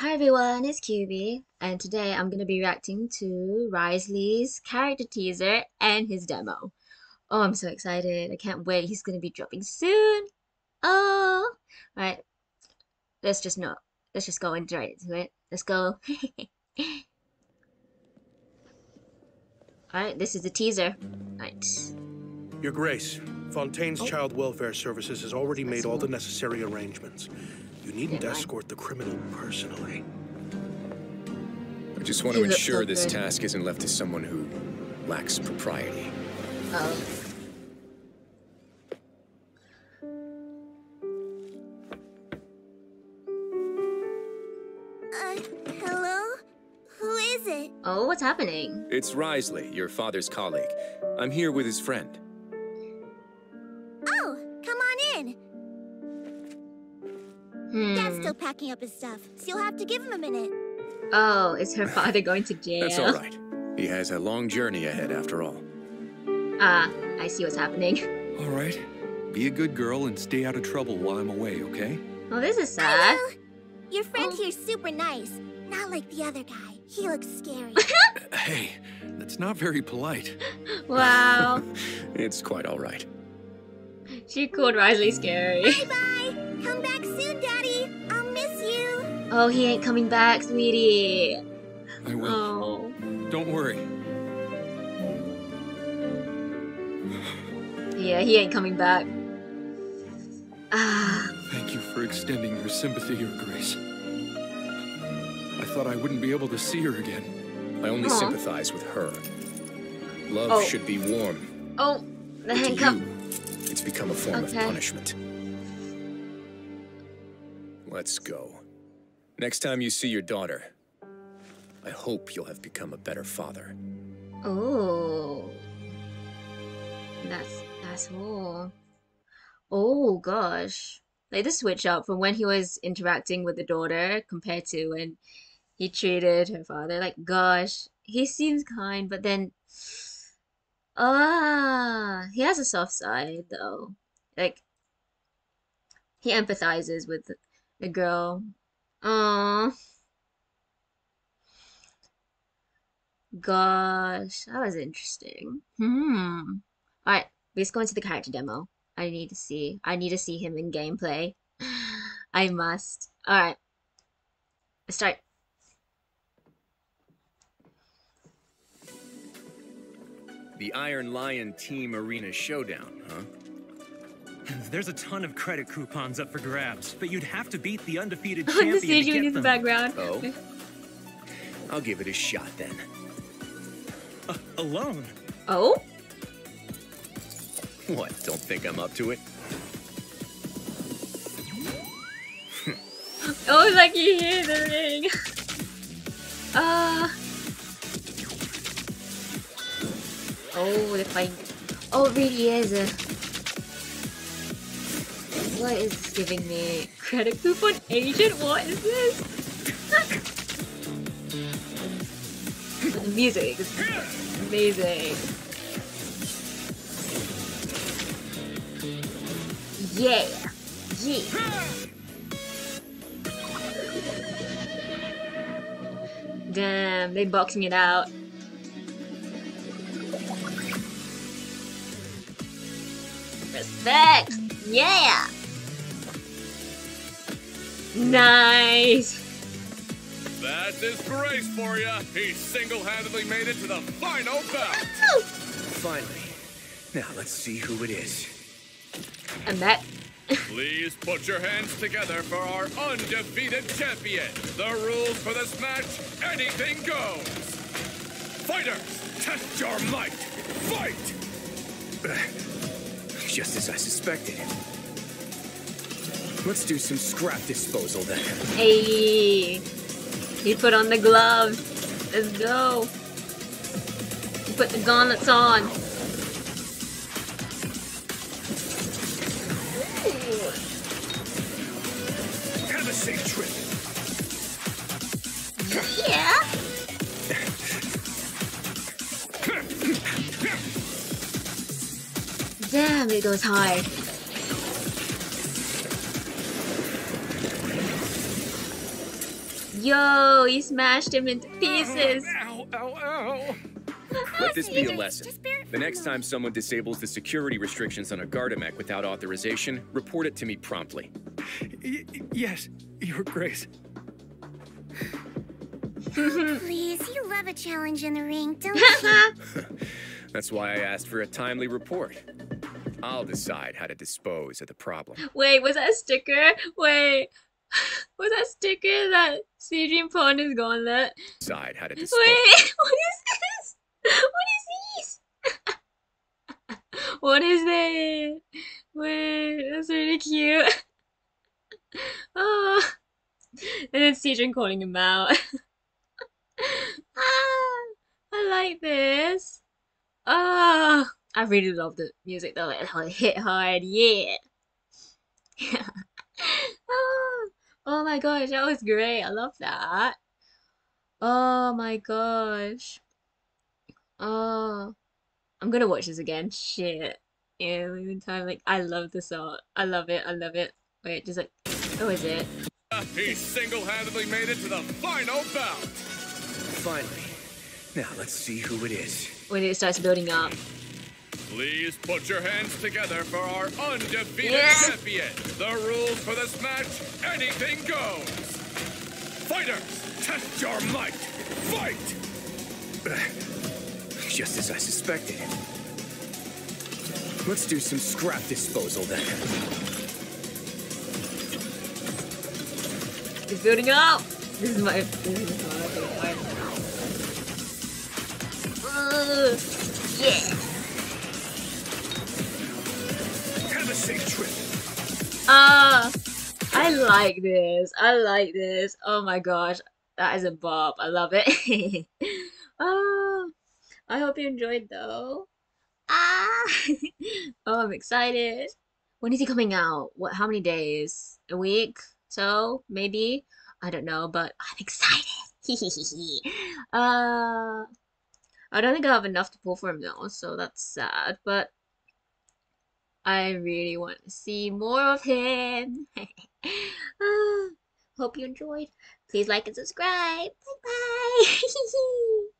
Hi everyone, it's Kyu-B, and today I'm going to be reacting to Wriothesley's character teaser and his demo. Oh, I'm so excited. I can't wait. He's going to be dropping soon. Oh, right. Let's just not. Let's just go into right into it. Let's go. Alright, this is the teaser. Right. Your Grace, Fontaine's Oh. Child Welfare Services has already made all the necessary arrangements. You needn't Yeah, right. escort the criminal personally. I just want to ensure this good. task isn't left to someone who lacks propriety. Oh. Uh, hello? Who is it? Oh, what's happening? It's Wriothesley, your father's colleague. I'm here with his friend. Dad's Hmm. still packing up his stuff, so you'll have to give him a minute. Oh, is her father going to jail? That's all right. He has a long journey ahead after all. Ah, I see what's happening. All right. Be a good girl and stay out of trouble while I'm away, okay? Well, this is sad. will. Your friend Oh. here's super nice. Not like the other guy. He looks scary. Hey, that's not very polite. Wow. It's quite all right. She called Wriothesley scary. Bye-bye. Come back soon, Oh, he ain't coming back, sweetie. I will. Oh. Don't worry. Yeah, he ain't coming back. Ah, Thank you for extending your sympathy, Your Grace. I thought I wouldn't be able to see her again. I only Aw. sympathize with her. Love Oh. should be warm. oh, the But to handcuff. you, it's become a form Okay. of punishment. Let's go. Next time you see your daughter, I hope you'll have become a better father. Oh, that's that's all. Oh gosh, like the switch up from when he was interacting with the daughter compared to when he treated her father. Like, gosh, he seems kind, but then, ah, he has a soft side though. Like, he empathizes with the, the girl. Aww. Gosh, that was interesting. Hmm. Alright, let's go into the character demo. I need to see. I need to see him in gameplay. I must. Alright. Let's start. The Iron Lion Team Arena Showdown, huh? There's a ton of credit coupons up for grabs, but you'd have to beat the undefeated the champion to stage in get the them. background. Oh? I'll give it a shot then. Uh, alone. Oh? What, don't think I'm up to it? Oh, like you hear the ring. Ah. oh, they're fighting. Oh, it really is. A... What is this giving me? Credit coupon agent? What is this? the music is amazing. Yeah. Yeah. Damn, they boxing it out. Respect! Yeah! Nice! That's his grace for you. He single-handedly made it to the final bout. Finally. Now let's see who it is. And that. Please put your hands together for our undefeated champion. The rules for this match, anything goes. Fighters, test your might. Fight! Just as I suspected. Let's do some scrap disposal then. Hey! He put on the gloves. Let's go. He put the gauntlets on. Have a safe trip. Yeah! Damn, it goes hard. Yo, he smashed him into pieces. Ow, ow, ow. Let this be a lesson. The next time someone disables the security restrictions on a Gardemek without authorization, report it to me promptly. Y- yes, Your Grace. Please, you love a challenge in the ring, don't you? That's why I asked for a timely report. I'll decide how to dispose of the problem. Wait, was that a sticker? Wait. Was that sticker that Cedric put is his gauntlet? Decide how to Wait, what is this? What is this? what is this? Wait, that's really cute. Oh. And then Cedric calling him out. ah, I like this. Ah, I really love the music though. It hit hard, yeah. oh, oh my gosh, that was great. I love that. Oh my gosh. Oh, I'm gonna watch this again. Shit. Yeah, even time like I love the song. I love it. I love it. Wait, just like, oh, is it? He single-handedly made it to the final bout. Finally. Now let's see who it is. When it starts building up. Please put your hands together for our undefeated Yeah. champion. The rules for this match, anything goes. Fighters, test your might. Fight! Just as I suspected. Let's do some scrap disposal then. It's building up. This is my. This is my favorite part. Ugh. yeah. I like this. I like this. Oh my gosh, that is a bop. I love it. oh, I hope you enjoyed though. Ah, oh, I'm excited. When is he coming out? What? How many days? A week? So maybe. I don't know, but I'm excited. uh, I don't think I have enough to pull for him though, so that's sad. But I really want to see more of him. Ah, Hope you enjoyed. Please like and subscribe. Bye bye.